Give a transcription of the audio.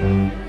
Bye.